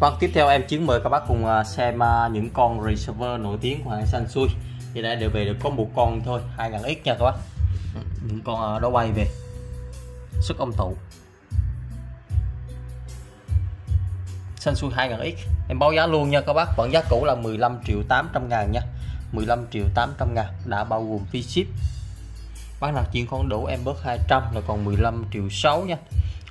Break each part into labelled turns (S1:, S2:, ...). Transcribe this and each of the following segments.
S1: Vâng, tiếp theo em Chiến mời các bác cùng à, xem à, những con receiver nổi tiếng của hãng Sansui Thì đã đều về được có một con thôi, 2000X nha các bác. Những con à, đó quay về. Sức âm tụ. Sansui 2000X Em báo giá luôn nha các bác, vẫn giá cũ là 15 triệu 800 ngàn nha. 15 triệu 800 ngàn đã bao gồm phí ship Bác nào chuyển con đủ em bớt 200 là còn 15 triệu 6 nha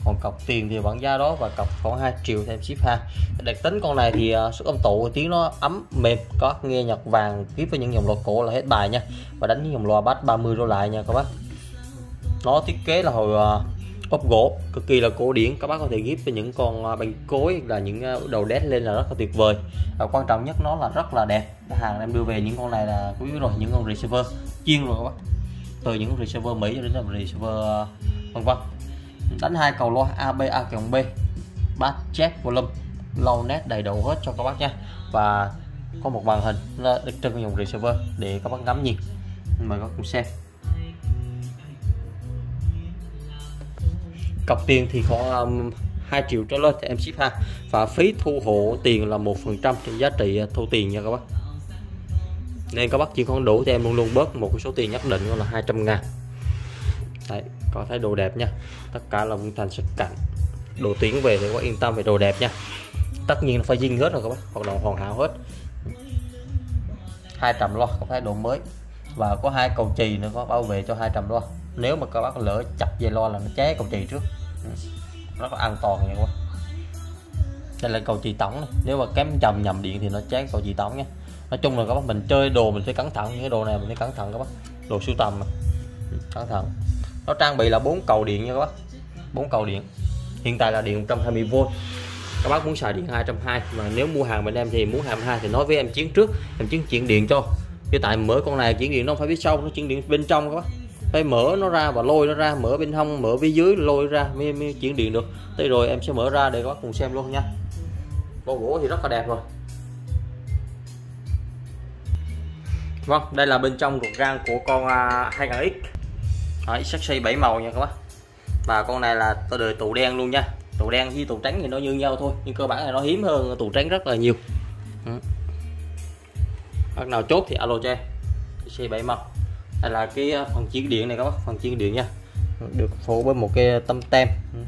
S1: còn cọc tiền thì vẫn giá đó và cọc khoảng 2 triệu thêm ship ha. Đặc tính con này thì uh, sức âm tụ tiếng nó ấm mềm có nghe nhạc vàng tiếp với những dòng loa cổ là hết bài nha. Và đánh những dòng loa bass 30 đô lại nha các bác. Nó thiết kế là hồi ờ, uh, ốp gỗ cực kỳ là cổ điển. Các bác có thể ghép với những con ờ, uh, bánh cối là những uh, đầu đét lên là rất là tuyệt vời. Và quan trọng nhất nó là rất là đẹp. Hàng em đưa về những con này là quý rồi những con receiver chuyên rồi các bác. Từ những receiver Mỹ cho đến là receiver vân vân đánh hai cầu loa AB A cộng B. Bát chép volume lâu nét đầy đủ hết cho các bác nha và có một màn hình đặc được trưng dùng receiver để các bác ngắm nhìn. Mời các bác cùng xem. Cọc tiền thì khoảng um, 2 triệu trở lên thì em ship ha. Và phí thu hộ tiền là một phần trăm trên giá trị uh, thu tiền nha các bác. Nên các bác chỉ còn đủ thì em luôn luôn bớt một số tiền nhất định là 200 ngàn. Đấy, có thấy đồ đẹp nha. Tất cả là thành sẽ cảnh đồ tiếng về thì có yên tâm về đồ đẹp nha. Tất nhiên là phải dinh hết rồi các bác, hoạt động hoàn hảo hết. 200 lo có thấy đồ mới. Và có hai cầu chì nữa, có bảo vệ cho 200 lo nếu mà các bác lỡ chặt dây lo là nó cháy cầu chì trước. Rất là an toàn nha các bác. Đây là cầu chì tổng này. nếu mà kém chầm nhầm điện thì nó cháy cầu chì tổng nha. Nói chung là các bác mình chơi đồ mình phải cẩn thận, những cái đồ này mình phải cẩn thận các bác. Đồ sưu tầm mà. Cẩn thận nó trang bị là bốn cầu điện nha các bác. Bốn cầu điện. Hiện tại là điện 120V các bác muốn xài điện 220 mà nếu mua hàng bên em thì muốn 22 thì nói với em chiến trước. Em chiến chuyển điện cho. Chứ tại mở con này chuyển điện nó phải phía sau nó chuyển điện bên trong các bác. Phải mở nó ra và lôi nó ra mở bên hông mở phía dưới lôi ra mới, mới chuyển điện được. Tới rồi em sẽ mở ra để các bác cùng xem luôn nha. Bộ gỗ thì rất là đẹp rồi. Vâng, đây là bên trong ruột gan của con à, 2000X Đấy, sắc xây 7 màu nha các bác. Và con này là tôi đời tù đen luôn nha. Tù đen với tù trắng thì nó như nhau thôi nhưng cơ bản là nó hiếm hơn tù trắng rất là nhiều. Ừ. bác nào chốt thì alo cho em. Xe 7 màu. Đây là cái ờ, phần chiên điện này các bác phần chiên điện nha. Được phủ với một cái tâm tem. Ừ.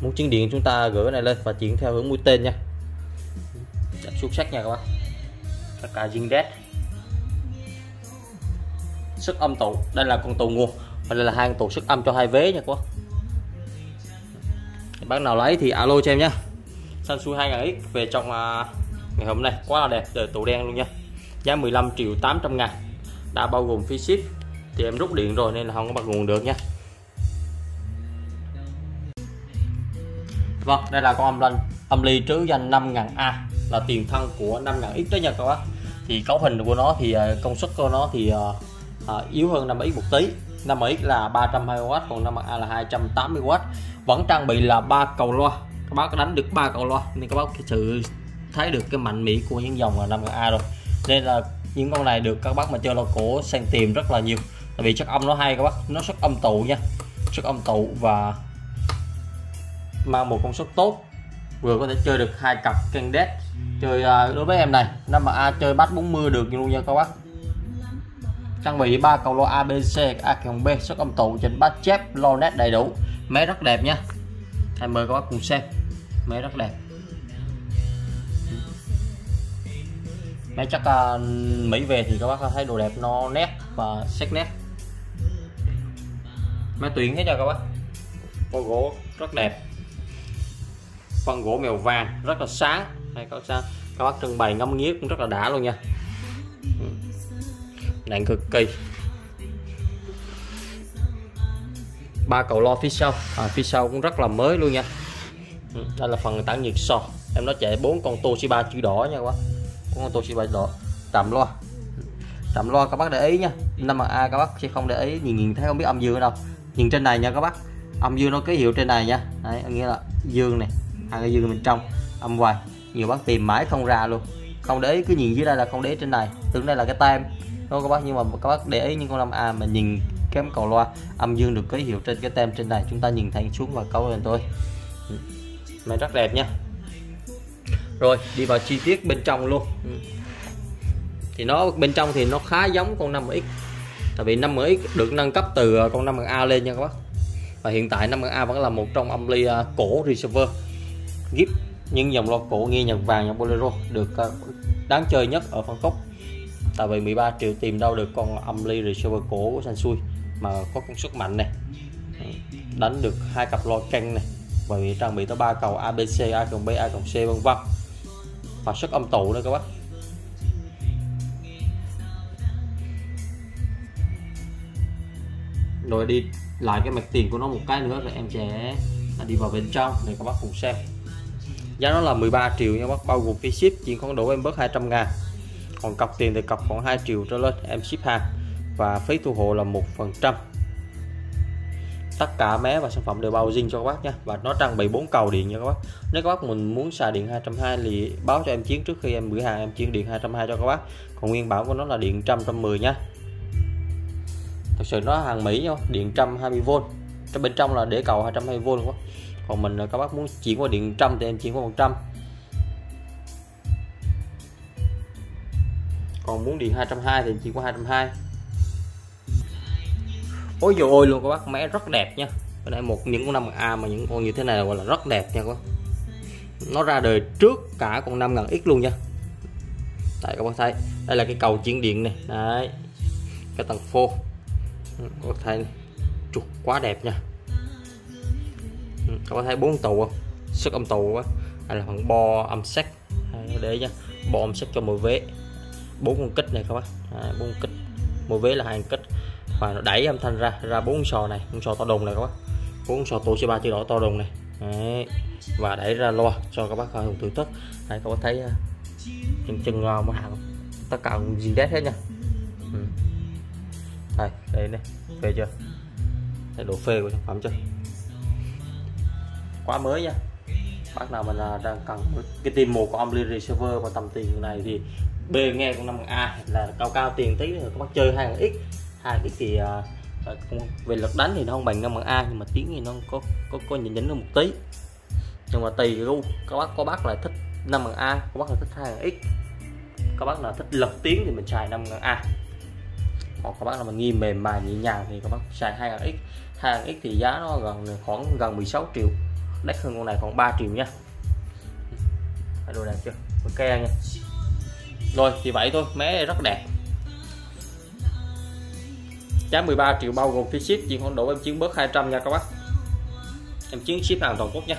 S1: muốn chiên điện chúng ta gửi này lên và chuyển theo hướng mũi tên nha. Xuất sắc nha các bác. Tất cả zin đét sức âm tụ. Đây là con tụ nguồn. Và đây là hai con tụ sức âm cho hai vế nha cô. Bác nào lấy thì alo cho em nhé. Samsung 2000X về trong uh, ngày hôm nay. Quá là đẹp đời tụ đen luôn nha. Giá 15 triệu 800 ngàn. Đã bao gồm phí ship. Thì em rút điện rồi nên là không có bật nguồn được nha. Vâng đây là con âm lanh. Âm ly trứ danh 5000A là tiền thân của 5000X đó nha các bác. Thì cấu hình của nó thì à, công suất của nó thì à, à, yếu hơn 5X một tí. 5X là 320W còn 5A à là 280W vẫn trang bị là ba cầu loa. Các bác đánh được ba cầu loa nên các bác sự thấy được cái mạnh mỹ của những dòng là 5A rồi. Nên là những con này được các bác mà chơi loa cổ sang tìm rất là nhiều. Tại vì chất âm nó hay các bác. Nó xuất âm tụ nha. Xuất âm tụ và mang một công suất tốt. Vừa có thể chơi được hai cặp candidate. Chơi à, đối với em này 5A chơi bắt 40 được luôn nha các bác trang bị ba cầu loa ABC A B số âm tụ trên bát chép lo nét đầy đủ. Máy rất đẹp nha. Thầy mời các bác cùng xem. Máy rất đẹp. Máy chắc uh, Mỹ về thì các bác thấy đồ đẹp nó nét và sắc nét. Máy tuyển hết cho các bác. Có gỗ rất đẹp. Phần gỗ mèo vàng rất là sáng. Hay các bác các bác trưng bày ngâm nghía cũng rất là đã luôn nha nặng cực kỳ ba cầu lo phía sau. À, phía sau cũng rất là mới luôn nha. Ừ, đây là phần tản nhiệt sò em nó chạy bốn con Toshiba chữ đỏ nha các bác. Con Toshiba đỏ. Tạm loa. Tạm loa các bác để ý nha. Năm A các bác sẽ không để ý. Nhìn nhìn thấy không biết âm dương đâu. Nhìn trên này nha các bác. Âm dương nó ký hiệu trên này nha. Đấy nghĩa là dương này. Hai cái dương bên trong. Âm ngoài nhiều bác tìm mãi không ra luôn. Không để ý cứ nhìn dưới đây là không để ý trên này. Tưởng đây là cái tem đúng các bác, nhưng mà các bác để ý những con 5A à, mà nhìn kém cầu loa, âm dương được ký hiệu trên cái tem trên này chúng ta nhìn thẳng xuống và câu lên thôi. Ừ. Máy rất đẹp nha. Rồi, đi vào chi tiết bên trong luôn. Ừ. Thì nó, bên trong thì nó khá giống con 5X tại vì 5X được nâng cấp từ à, con 5A lên nha các bác. Và hiện tại 5A vẫn là một trong âm ly à, cổ receiver. Gip, những dòng loa cổ nghe nhạc vàng, nhạc bolero được đáng chơi nhất ở phân khúc tại vì 13 triệu tìm đâu được con âm ly receiver cổ của Sansui mà có công suất mạnh này. Đánh được hai cặp loa canh này. Và trang bị tới ba cầu ABC A cộng B, A cộng C, vân vân. Và sức âm tụ nữa các bác. Rồi đi lại cái mặt tiền của nó một cái nữa rồi em sẽ à, đi vào bên trong để các bác cùng xem. Giá nó là 13 triệu nha bác, bao gồm phí ship, chỉ còn đủ em bớt 200 ngàn còn cọc tiền thì cọc khoảng 2 triệu trở lên, em ship hàng. Và phí thu hộ là một phần trăm. Tất cả mé và sản phẩm đều bao zin cho các bác nha. Và nó trang bị bốn cầu điện nha các bác. Nếu các bác mình muốn xài điện 220 thì báo cho em chiến trước khi em gửi hàng, em chiến điện 220 cho các bác. Còn nguyên bản của nó là điện 100 110 nha. Thật sự nó hàng Mỹ nhau điện 120V cái bên trong là để cầu 220V luôn còn mình các bác muốn chuyển qua điện trăm thì em chuyển qua 100 còn muốn điện 220 thì chỉ có 220 ôi dồi ôi, luôn các bác máy rất đẹp nha. Ở đây một những con năm A mà những con như thế này gọi là rất đẹp nha các bác. Nó ra đời trước cả con 5 ngàn X luôn nha. Tại các bác thấy, đây là cái cầu chuyển điện này. Đấy, cái tầng phô. Các bác thấy trục quá đẹp nha. Ừ, các bác thấy bốn tù không? Sức âm tù á đây là phần bo âm sắc để nha, bo âm sắc cho mỗi vế bốn con kích này các bác à, bốn kích. Mỗi vế là hai kích. Và nó đẩy âm thanh ra ra bốn sò này con sò to đùng này các bác bốn sò tổ ba chữ đỏ to đùng này. Đấy. và đẩy ra loa cho các bác coi hùng tử tất đây các bác thấy à, chân chân ngon uh, hàng tất cả gì đét hết nha. Ừ. đây đây này phê chưa? Đây độ phê của sản phẩm chưa? Quá mới nha bác nào mình đang cần cái tim một của Omni Receiver và tầm tiền này thì B nghe con 5 A là cao cao tiền tí rồi các bác chơi hai x. Hai x thì uh, về lực đánh thì nó không bằng năm bằng A nhưng mà tiếng thì nó có có có nhìn nhỉnh hơn một tí. Nhưng mà tùy gu các bác có bác là thích 5 bằng A có bác là thích hai bằng X. Các bác là thích lực tiếng thì mình xài 5 bằng A. Còn các bác là mình nghi mềm mại nhẹ nhàng thì các bác xài 2 bằng X. Hai X thì giá nó gần khoảng gần 16 triệu đắt hơn con này khoảng 3 triệu nha. Đồ đẹp chưa? Ok nha rồi, thì vậy thôi máy rất đẹp. Giá 13 triệu bao gồm phí ship chỉ khoảng độ em chiến bớt 200 nha các bác. Em chiến ship hàng toàn quốc nha.